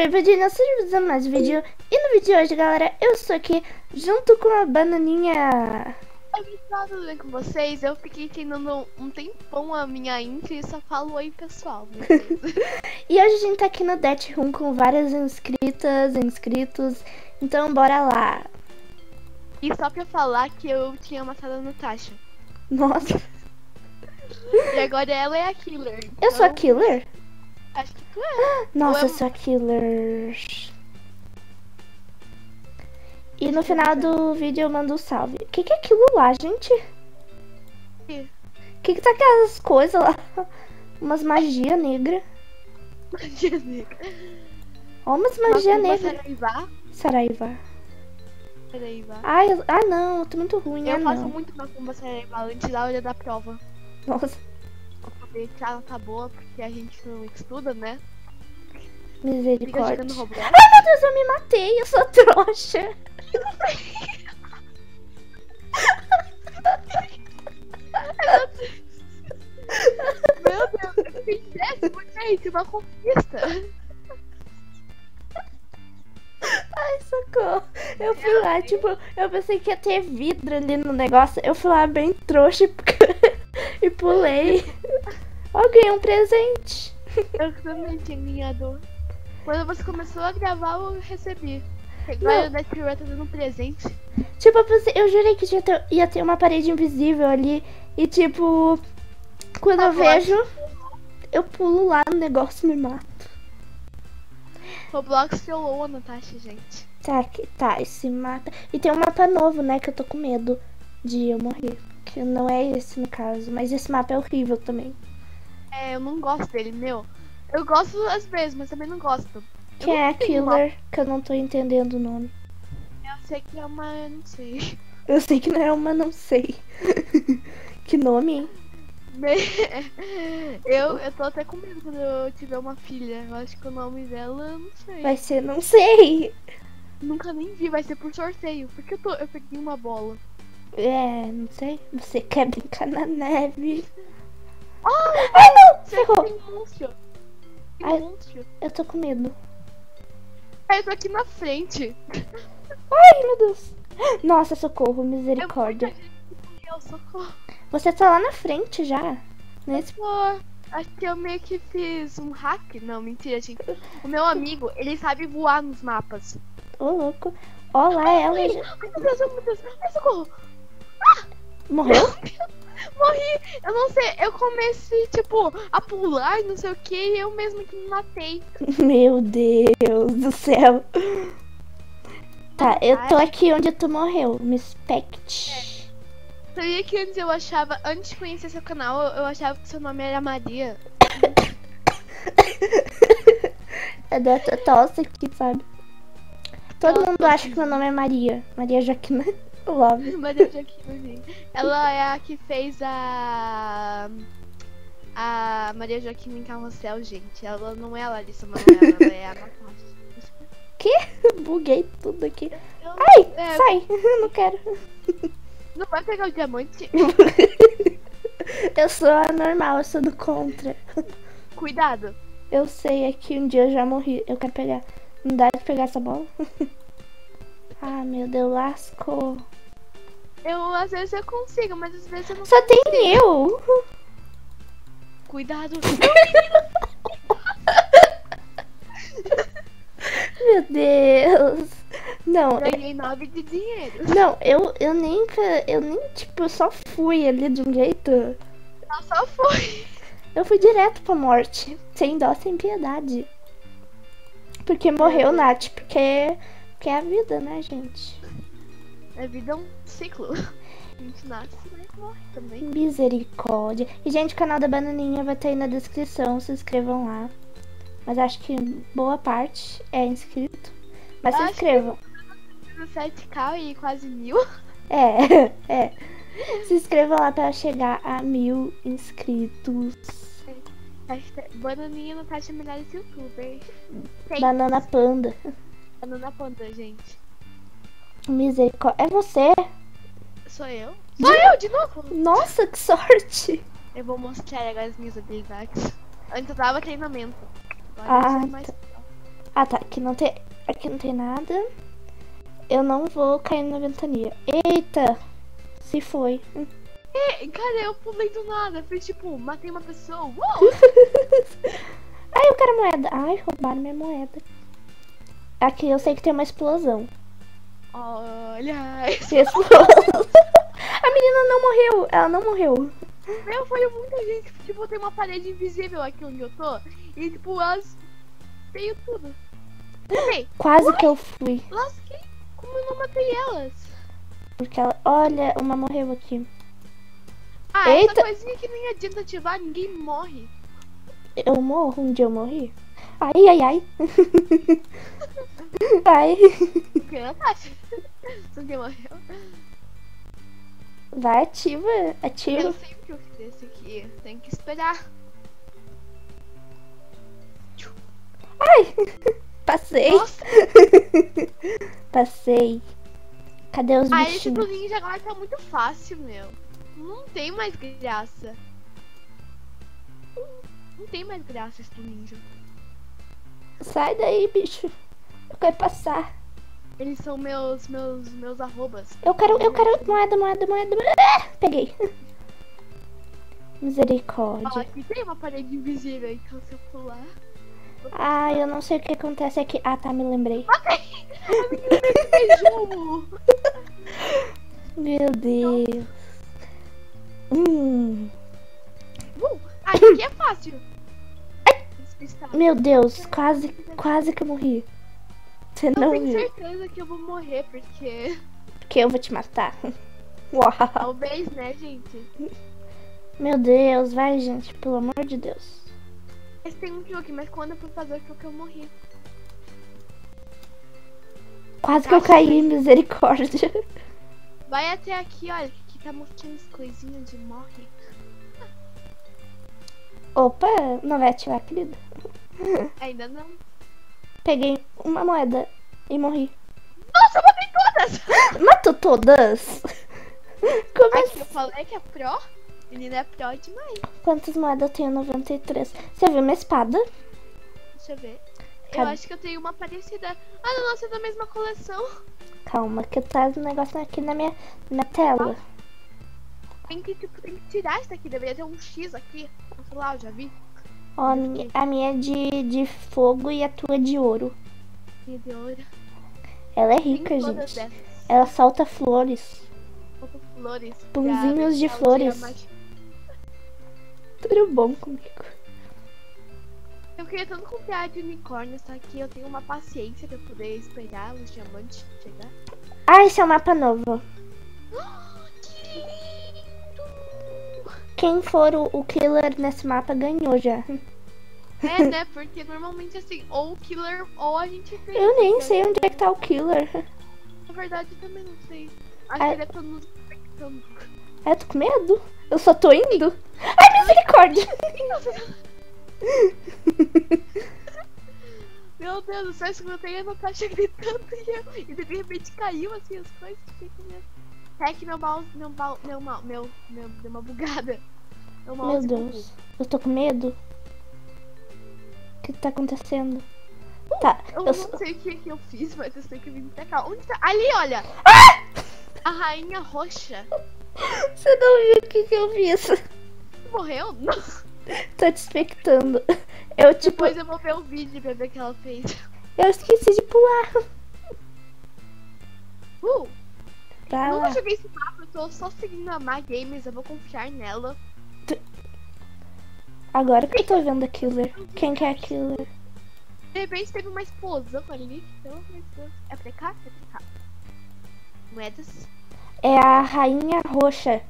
Oi, Pedrinho, seja bem-vindo a mais um vídeo. E no vídeo de hoje, galera, eu estou aqui junto com a Bananinha. Oi, pessoal, tudo bem com vocês? Eu fiquei treinando um tempão a minha intro e só falo oi, pessoal. E hoje a gente tá aqui no Death Room com várias inscritas, inscritos. Então, bora lá. e só pra falar que eu tinha matado a Natasha. Nossa, E agora ela é a killer. eu sou a então, killer? Acho que tu é. Nossa, Ou eu é- sou a killer. E no final do vídeo eu mando um salve. O que, que é aquilo lá, gente? O que, que tá aquelas coisas lá? Umas magia negra. Magia negra. Ó, umas magia Macumba negra. Saraiva. Saraiva. Saraiva. Ai, eu- ah, não, eu tô muito ruim, ah, Eu faço não. muito Macumba Saraiva antes da hora da prova. Nossa, Pra poder tirar nota boa, porque a gente não estuda, né? Misericórdia. Ai, meu Deus, eu me matei, eu sou trouxa. Meu Deus, eu fiquei décimo, gente, uma conquista. Ai, socorro. Eu fui lá, tipo, eu pensei que ia ter vidro ali no negócio. Eu fui lá bem trouxa e pulei. Ó, ganhei um presente. Eu também tinha ganhado. Quando você começou a gravar, eu recebi. Agora o Netflix tá dando um presente. Tipo, eu, eu jurei que ia ter, ia ter uma parede invisível ali. E, tipo, quando eu Agora. vejo, eu pulo lá no negócio e me mato. Roblox trollou a Natasha, gente. Tá, que- tá, esse mapa. E tem um mapa novo, né? Que eu tô com medo de eu morrer. Que não é esse no caso. Mas esse mapa é horrível também. É, eu não gosto dele, meu. Eu gosto às vezes, mas também não gosto. Eu Quem não é Killer? Que eu não tô entendendo o nome. uma- Eu sei que é uma. Não sei. Eu sei que não é uma, não sei. que nome, hein? Eu, eu tô até com medo quando eu tiver uma filha. Eu acho que o nome dela, eu não sei. Vai ser, não sei. Nunca nem vi, vai ser por sorteio. Porque eu, tô, eu peguei uma bola. É, não sei. Você quer brincar na neve? Ah, Ai, Ferrou. monstro. Tem Ai. Eu tô com medo. Ah, eu tô aqui na frente. Ai, meu Deus. Nossa, socorro, misericórdia. Eu socorro. Você tá lá na frente já. Nesse... Pô, acho que eu meio que fiz um hack. Não, mentira, gente. O meu amigo, ele sabe voar nos mapas. Ô, louco. Ó lá ela. Ai, já- ai, meu Deus, ai, meu Deus. Ai, socorro. Morreu? Morri. Eu não sei, eu comecei, tipo, a pular e não sei o que, e eu mesmo que me matei. Meu Deus do céu. Tá, eu tô aqui onde tu morreu. Me expect. Sabia que antes eu achava, antes de conhecer seu canal, eu achava que seu nome era Maria. É dessa tosse aqui, sabe? Todo mundo acha que meu nome é Maria. Maria Joaquina Love. Maria Joaquina, gente. Ela é a que fez a. A Maria Joaquina em Carrossel, gente. Ela não é a Larissa Manoela, ela é a Natasha. Buguei tudo aqui. Eu- Ai, é, sai. Não quero. Não vai pegar o diamante? Eu sou a normal, eu sou do contra. Cuidado. Eu sei é que um dia eu já morri. Eu quero pegar. Não dá de pegar essa bola? ah, meu Deus, lascou. Eu, às vezes eu consigo, mas às vezes eu não Só tem eu. Cuidado. Meu Deus. Não, eu- Ganhei nove de dinheiro. não, eu, eu nem, eu nem, tipo, eu só fui ali de um jeito. Ela só foi. Eu fui direto pra morte, sem dó, sem piedade. Porque morreu, Nath, porque, porque é a vida, né, gente? A vida é um ciclo. A gente nasce e morre também. Misericórdia. E, gente, o canal da Bananinha vai estar aí na descrição, se inscrevam lá. Mas acho que boa parte é inscrito. Mas se Acho inscrevam. 17k e quase mil. É, é. Se inscrevam lá pra chegar a mil inscritos. Hashtag Bananinha Natasha Melhores Youtubers. Banana Panda. Banana Panda, gente. Misericórdia. É você? Sou eu? Sou eu de novo? Nossa, que sorte. Eu vou mostrar agora as minhas habilidades. Antes eu dava treinamento. Agora Ah, eu sou mais. Ah, tá. Aqui não tem, aqui não tem nada. Eu não vou cair na ventania. Eita! Se foi. É, cara, eu pulei do nada. Foi tipo, matei uma pessoa. Uou! Ai, eu quero moeda. Ai, roubaram minha moeda. Aqui eu sei que tem uma explosão. Olha, Explosão. A menina não morreu. Ela não morreu. meu, foi muita gente. Tipo, tem uma parede invisível aqui onde eu tô. E tipo, elas veio tudo. Quase que eu fui. lasquei. Como eu não matei elas? Porque ela. Olha, uma morreu aqui. Ah, Eita. essa coisinha que nem adianta ativar, ninguém morre. Eu morro? Um dia eu morri? Ai, ai, ai. ai. Ninguém morreu. Vai, ativa. Ativa. Eu sei o que eu fiz esse aqui. Tem que esperar. Ai! Passei. Nossa, Passei. Cadê os ah, esse bichinhos? do ninja agora tá muito fácil, meu. Não tem mais graça. Não tem mais graça esse do ninja. Sai daí, bicho. Eu quero passar. Eles são meus, meus, meus arrobas. Eu quero, eu quero moeda, moeda, moeda. moeda. Ah, peguei. Ó, Misericórdia. aqui tem uma parede invisível, então se eu pular. Ah, eu não sei o que acontece aqui. Ah, tá, me lembrei. Meu Deus. Hum. Uh, ah, aqui é fácil. Meu Deus, quase, quase que eu morri. Você Eu não tenho viu? certeza que eu vou morrer, porque. Porque eu vou te matar. Uau. Talvez, né, gente? Meu Deus, vai, gente, pelo amor de Deus. Mas tem um truque, mas quando eu fui fazer o truque eu morri. Quase que eu caí, misericórdia. Vai até aqui, olha, que aqui tá mostrando as coisinhas de morre. Opa, não vai ativar, querida. Ainda não. Peguei uma moeda e morri. Nossa, eu matei todas! Matou todas? Como Aqui assim? eu falei que é pro. Menina é pro demais. Quantas moedas eu tenho? 93. Você viu minha espada? Deixa eu ver. Eu Cadê? acho que eu tenho uma parecida. Ah, não, nossa, é da mesma coleção. Calma, que tá um negócio aqui na minha, na tela. Tem que, tipo, tem que tirar isso daqui. Deveria ter um X aqui. Sei lá, eu já vi. Ó, a minha, a minha é de, de fogo e a tua é de ouro. De ouro. Ela é rica, gente. dessas. Ela solta flores. Flores. Pãozinhos de flores. mais- Tudo bom comigo. Eu queria tanto comprar de unicórnio, só que eu tenho uma paciência pra poder esperar os diamantes chegar. Ah, esse é o mapa novo. Que lindo! Quem for o, o killer nesse mapa ganhou já. É, né? Porque normalmente assim, ou o killer ou a gente tem. Eu nem porque sei onde é que tá o killer. Na verdade, eu também não sei. Acho Ah. que ele é todo nos infectando. É, tô com medo? Eu só tô indo. Ai, misericórdia! Meu Deus, eu escutei a Natasha gritando e, eu, e de repente caiu assim as coisas. Fiquei com medo. É que meu mouse, meu meu meu, meu, deu uma bugada. Meu Meu Deus. Eu tô com medo. O que que tá acontecendo? Tá, Eu eu não sei o que, que eu fiz, mas eu sei que eu vim pra cá. Onde tá? Ali, olha! A rainha roxa. Você não viu o que que eu fiz? Morreu? Não. Tô te expectando. Eu, tipo, Depois eu vou ver o vídeo pra ver o que ela fez. eu esqueci de pular. Uh! Pra Nunca lá. joguei esse mapa, eu tô só seguindo a Mar Games, eu vou confiar nela. Agora que eu tô vendo a killer. Quem que é a killer? De repente teve uma explosão ali. Pelo amor de Deus. É pra cá? É pra cá. Moedas. É a rainha roxa.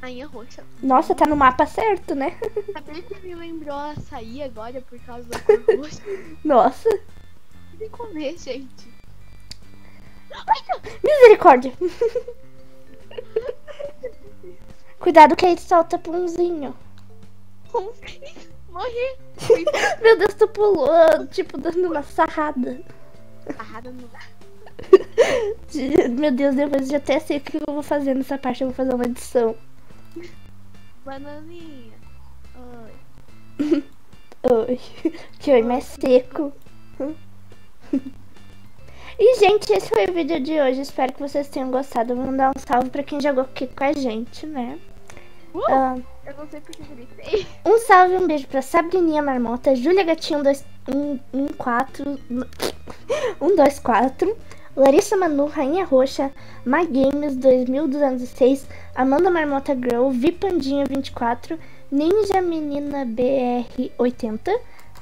Rainha roxa. Nossa, tá no mapa certo, né? Sabia que me lembrou a açaí agora por causa da cor roxa? Nossa. Tem que comer, gente. Misericórdia. Cuidado que aí solta punzinho. Morri. Meu Deus, tu pulou, tipo, dando uma sarrada. Arrada no Meu Deus, depois eu já até sei o que eu vou fazer nessa parte. Eu vou fazer uma edição. Bananinha. Ai. Oi. Que oi mais seco. E, gente, esse foi o vídeo de hoje. Espero que vocês tenham gostado. Vou mandar um salve pra quem jogou aqui com a gente, né? Uh, Ah, eu não sei porque gritei. um salve um beijo pra Sabrininha Marmota, Júlia Gatinho 124, 124, Larissa Manu, Rainha Roxa, Magames 2206, Amanda Marmota Girl, Vipandinha 24, Ninja Menina BR 80,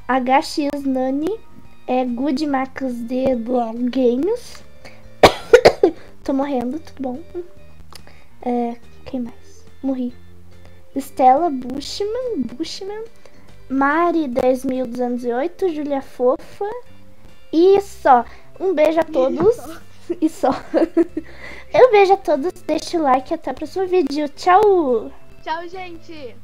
HX Nani, é Good Max de Bloguinhos. Tô morrendo, tudo bom? É, quem mais? Morri. Stella Bushman, Bushman, Mari 10.208, Julia Fofa e só. Um beijo a todos e só. Eu beijo a todos, deixa o like até o próximo vídeo. Tchau! Tchau, gente.